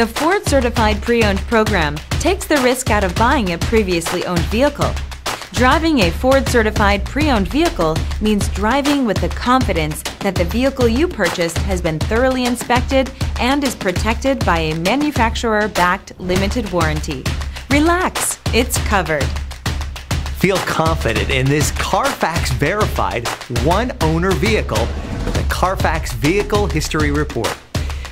The Ford Certified Pre-Owned program takes the risk out of buying a previously owned vehicle. Driving a Ford Certified Pre-Owned vehicle means driving with the confidence that the vehicle you purchased has been thoroughly inspected and is protected by a manufacturer-backed limited warranty. Relax, it's covered. Feel confident in this Carfax verified one owner vehicle with a Carfax Vehicle History Report.